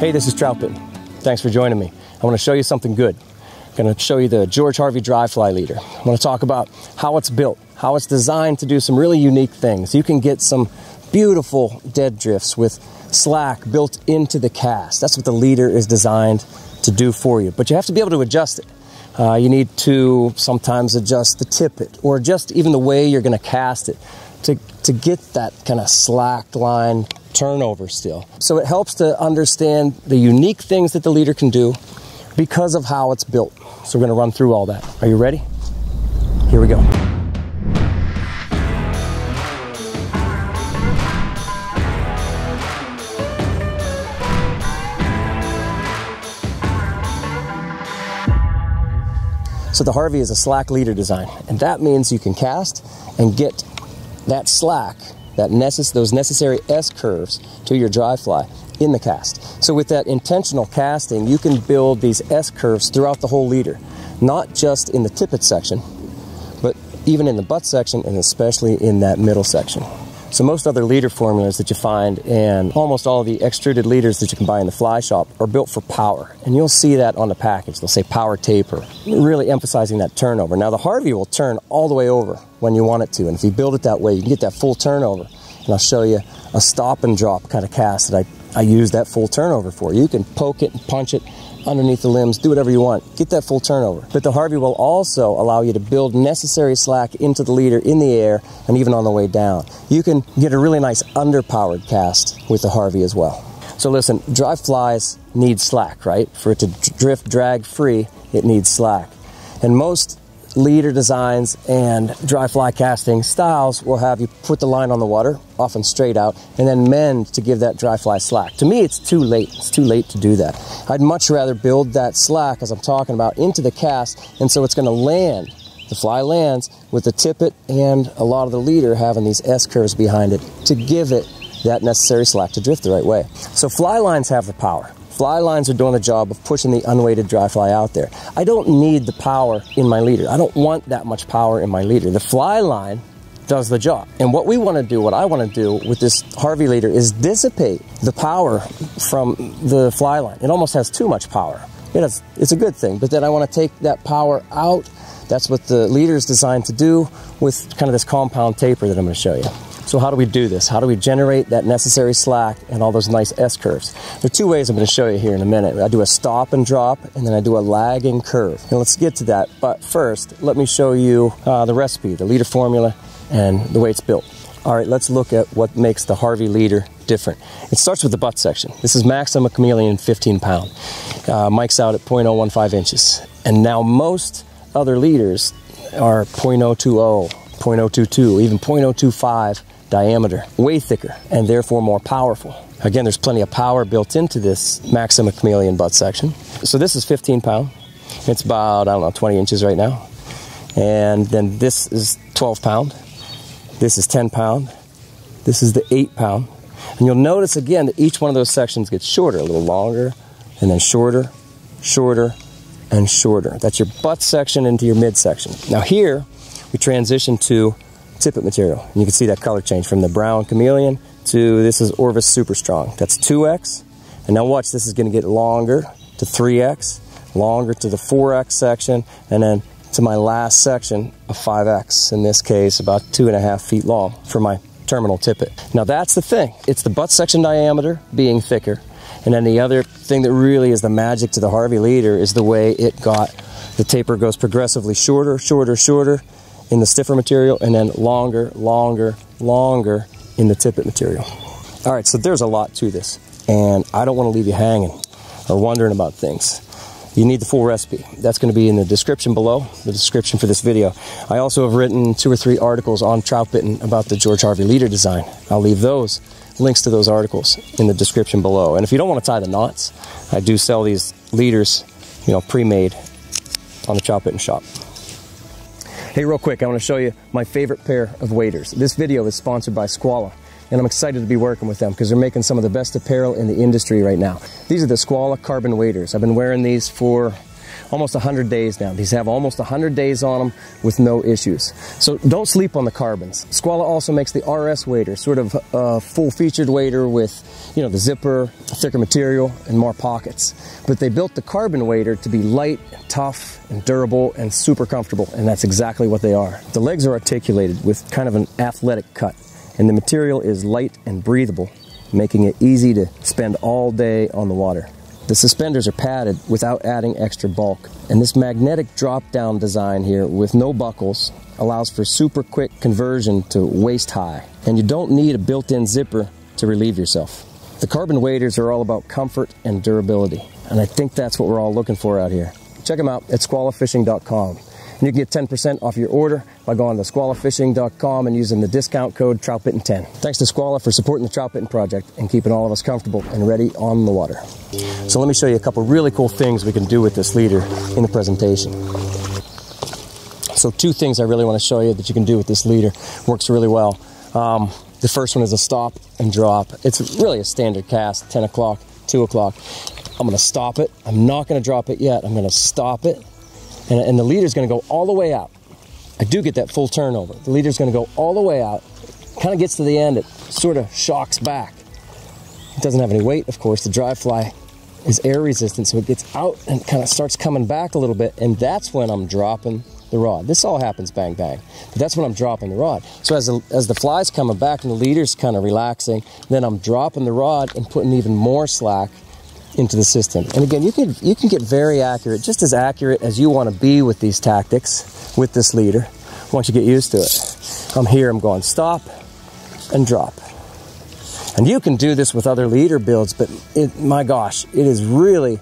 Hey, this is Troutbitten. Thanks for joining me. I want to show you something good. I'm going to show you the George Harvey dry fly leader. I want to talk about how it's built, how it's designed to do some really unique things. You can get some beautiful dead drifts with slack built into the cast. That's what the leader is designed to do for you. But you have to be able to adjust it. Uh, you need to sometimes adjust the tippet or just even the way you're going to cast it to, to get that kind of slack line turnover still. So it helps to understand the unique things that the leader can do because of how it's built. So we're going to run through all that. Are you ready? Here we go. So the Harvey is a slack leader design, and that means you can cast and get that slack that necess- those necessary S curves to your dry fly in the cast. So with that intentional casting, you can build these S curves throughout the whole leader, not just in the tippet section, but even in the butt section and especially in that middle section. So most other leader formulas that you find and almost all the extruded leaders that you can buy in the fly shop are built for power. And you'll see that on the package. They'll say power taper, really emphasizing that turnover. Now the Harvey will turn all the way over when you want it to. And if you build it that way, you can get that full turnover. And I'll show you a stop and drop kind of cast that I, I use that full turnover for. You can poke it and punch it underneath the limbs, do whatever you want. Get that full turnover. But the Harvey will also allow you to build necessary slack into the leader in the air and even on the way down. You can get a really nice underpowered cast with the Harvey as well. So listen, dry flies need slack, right? For it to drift drag free, it needs slack. And most leader designs and dry fly casting styles will have you put the line on the water, often straight out, and then mend to give that dry fly slack. To me, it's too late. It's too late to do that. I'd much rather build that slack, as I'm talking about, into the cast, and so it's going to land. The fly lands with the tippet and a lot of the leader having these S curves behind it to give it that necessary slack to drift the right way. So fly lines have the power. Fly lines are doing the job of pushing the unweighted dry fly out there. I don't need the power in my leader. I don't want that much power in my leader. The fly line does the job. And what we want to do, what I want to do with this Harvey leader is dissipate the power from the fly line. It almost has too much power. It has, it's a good thing, but then I want to take that power out. That's what the leader is designed to do with kind of this compound taper that I'm going to show you. So how do we do this? How do we generate that necessary slack and all those nice S curves? There are two ways I'm going to show you here in a minute. I do a stop and drop, and then I do a lagging curve. And let's get to that. But first, let me show you uh, the recipe, the leader formula, and the way it's built. All right, let's look at what makes the Harvey leader different. It starts with the butt section. This is Maxima Chameleon 15 pound. Uh, mic's out at 0.015 inches. And now most other leaders are 0.020, 0.022, even 0.025 diameter, way thicker, and therefore more powerful. Again, there's plenty of power built into this Maxima Chameleon butt section. So this is 15 pound. It's about, I don't know, 20 inches right now. And then this is 12 pound. This is 10 pound. This is the 8 pound. And you'll notice again that each one of those sections gets shorter, a little longer, and then shorter, shorter, and shorter. That's your butt section into your midsection. Now here, we transition to tippet material. And you can see that color change from the brown chameleon to this is Orvis Super Strong. That's 2X. And now watch, this is going to get longer to 3X, longer to the 4X section, and then to my last section, of 5X, in this case, about two and a half feet long for my terminal tippet. Now that's the thing. It's the butt section diameter being thicker. And then the other thing that really is the magic to the Harvey leader is the way it got, the taper goes progressively shorter, shorter, shorter, in the stiffer material and then longer, longer, longer in the tippet material. All right, so there's a lot to this, and I don't want to leave you hanging or wondering about things. You need the full recipe. That's going to be in the description below, the description for this video. I also have written two or three articles on Troutbitten about the George Harvey leader design. I'll leave those links to those articles in the description below. And if you don't want to tie the knots, I do sell these leaders, you know, pre-made on the Troutbitten shop. Hey, real quick, I want to show you my favorite pair of waders. This video is sponsored by Skwala, and I'm excited to be working with them because they're making some of the best apparel in the industry right now. These are the Skwala Carbon waders. I've been wearing these for almost 100 days now. These have almost 100 days on them with no issues. So don't sleep on the carbons. Skwala also makes the RS wader, sort of a full featured wader with, you know, the zipper, thicker material, and more pockets. But they built the carbon wader to be light, tough, and durable, and super comfortable, and that's exactly what they are. The legs are articulated with kind of an athletic cut, and the material is light and breathable, making it easy to spend all day on the water. The suspenders are padded without adding extra bulk. And this magnetic drop down design here with no buckles allows for super quick conversion to waist high. And you don't need a built in zipper to relieve yourself. The carbon waders are all about comfort and durability. And I think that's what we're all looking for out here. Check them out at skwalafishing.com. And you can get 10% off your order by going to skwalafishing.com and using the discount code TroutBitten10. Thanks to Skwala for supporting the Troutbitten Project and keeping all of us comfortable and ready on the water. So let me show you a couple really cool things we can do with this leader in the presentation. So two things I really want to show you that you can do with this leader. Works really well. Um, the first one is a stop and drop. It's really a standard cast, 10 o'clock, 2 o'clock. I'm to stop it. I'm not to drop it yet. I'm to stop it and, and the leader's to go all the way out. I do get that full turnover. The leader's to go all the way out. Kind of gets to the end, it sort of shocks back. It doesn't have any weight, of course. The dry fly is air resistant, so it gets out and kind of starts coming back a little bit, and that's when I'm dropping the rod. This all happens bang bang, but that's when I'm dropping the rod. So as the, as the fly's coming back and the leader's kind of relaxing, then I'm dropping the rod and putting even more slack into the system. And again, you can you can get very accurate, just as accurate as you want to be with these tactics with this leader. Once you get used to it, I'm here. I'm going stop and drop. And you can do this with other leader builds, but it, my gosh, it is really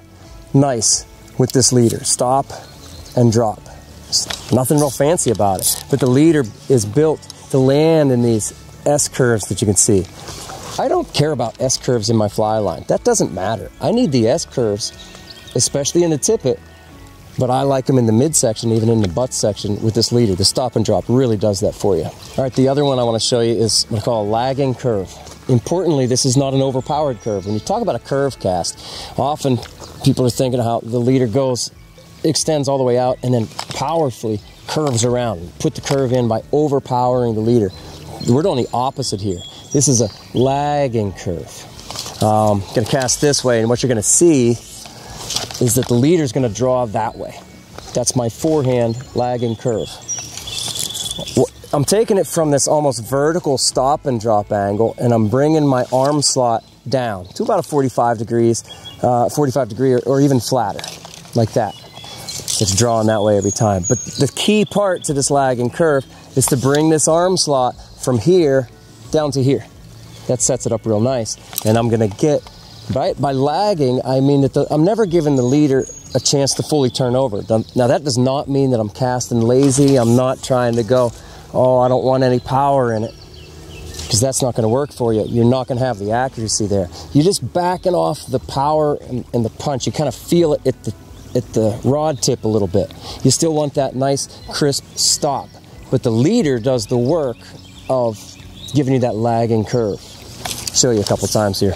nice with this leader. Stop and drop. Nothing real fancy about it, but the leader is built to land in these S curves that you can see. I don't care about S curves in my fly line. That doesn't matter. I need the S curves, especially in the tippet, but I like them in the midsection, even in the butt section with this leader. The stop and drop really does that for you. All right, the other one I want to show you is what I call a lagging curve. Importantly, this is not an overpowered curve. When you talk about a curve cast, often people are thinking how the leader goes, extends all the way out, and then powerfully curves around. Put the curve in by overpowering the leader. We're doing the opposite here. This is a lagging curve. Um, going to cast this way, and what you're going to see is that the leader is going to draw that way. That's my forehand lagging curve. I'm taking it from this almost vertical stop and drop angle, and I'm bringing my arm slot down to about a 45 degrees, uh, 45 degree, or, or even flatter, like that. It's drawn that way every time. But the key part to this lagging curve is to bring this arm slot from here down to here. That sets it up real nice. And I'm gonna get, by, by lagging, I mean that the, I'm never giving the leader a chance to fully turn over. Now that does not mean that I'm casting lazy. I'm not trying to go, oh, I don't want any power in it. Because that's not gonna work for you. You're not gonna have the accuracy there. You're just backing off the power and, and the punch. You kind of feel it at the, at the rod tip a little bit. You still want that nice, crisp stop. But the leader does the work of giving you that lagging curve. Show you a couple times here.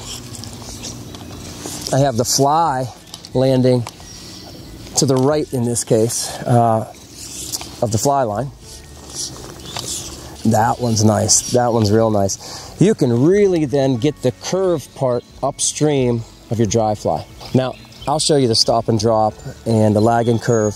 I have the fly landing to the right in this case uh, of the fly line. That one's nice. That one's real nice. You can really then get the curve part upstream of your dry fly. Now, I'll show you the stop and drop and the lagging curve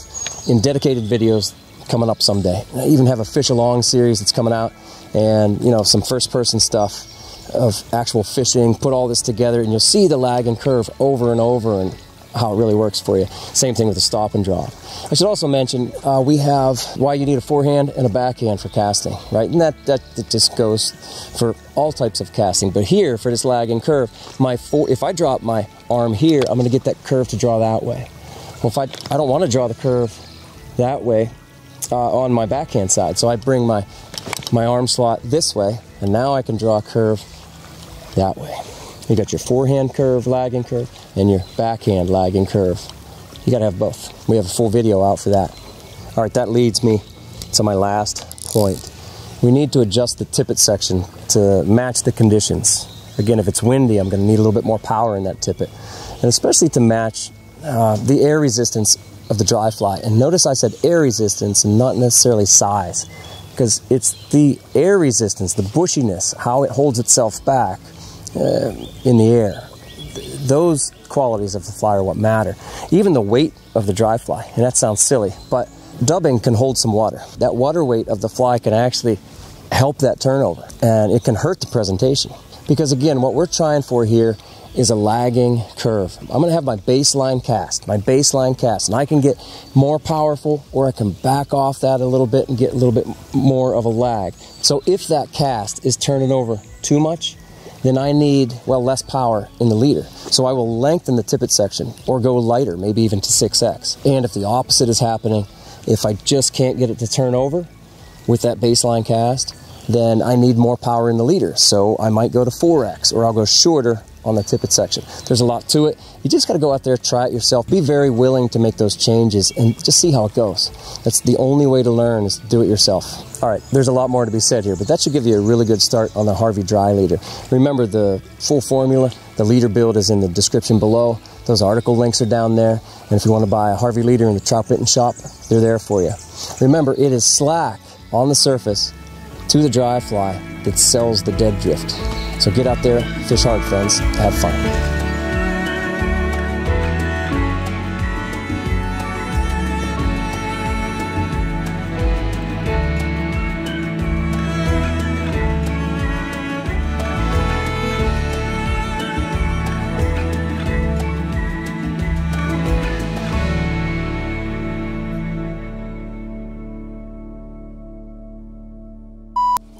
in dedicated videos coming up someday. I even have a fish along series that's coming out and you know some first person stuff of actual fishing. Put all this together and you'll see the lagging curve over and over and how it really works for you. Same thing with the stop and drop. I should also mention uh, we have why you need a forehand and a backhand for casting right? And that, that, that just goes for all types of casting. But here for this lagging curve my if i drop my arm here i'm going to get that curve to draw that way well if i, I don't want to draw the curve that way uh, on my backhand side so i bring my my arm slot this way, and now I can draw a curve that way. You got your forehand curve, lagging curve, and your backhand lagging curve. You got to have both. We have a full video out for that. All right, that leads me to my last point. We need to adjust the tippet section to match the conditions. Again, if it's windy, I'm going to need a little bit more power in that tippet, and especially to match uh, the air resistance of the dry fly. And notice I said air resistance and not necessarily size, because it's the air resistance, the bushiness, how it holds itself back uh, in the air. Those qualities of the fly are what matter. Even the weight of the dry fly, and that sounds silly, but dubbing can hold some water. That water weight of the fly can actually help that turnover, and it can hurt the presentation. Because again, what we're trying for here is a lagging curve. I'm going to have my baseline cast, my baseline cast, and I can get more powerful or I can back off that a little bit and get a little bit more of a lag. So if that cast is turning over too much, then I need, well, less power in the leader. So I will lengthen the tippet section or go lighter, maybe even to 6x. And if the opposite is happening, if I just can't get it to turn over with that baseline cast, then I need more power in the leader. So I might go to 4x or I'll go shorter on the tippet section. There's a lot to it. You just got to go out there, try it yourself. Be very willing to make those changes and just see how it goes. That's the only way to learn is do it yourself. All right, there's a lot more to be said here, but that should give you a really good start on the Harvey Dry Leader. Remember the full formula, the leader build is in the description below. Those article links are down there. And if you want to buy a Harvey leader in the trout bitten shop, they're there for you. Remember, it is slack on the surface to the dry fly that sells the dead drift. So get out there, fish hard, friends. Have fun.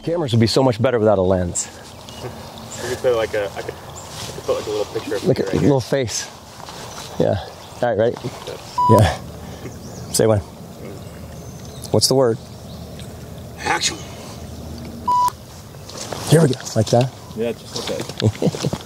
Cameras would be so much better without a lens. You could put like a, I could, I could put like a little picture of Look you at right the here. little face. Yeah. All right, ready? Yeah. Say when. What's the word? Action. Here we go. Like that. Yeah, just like that.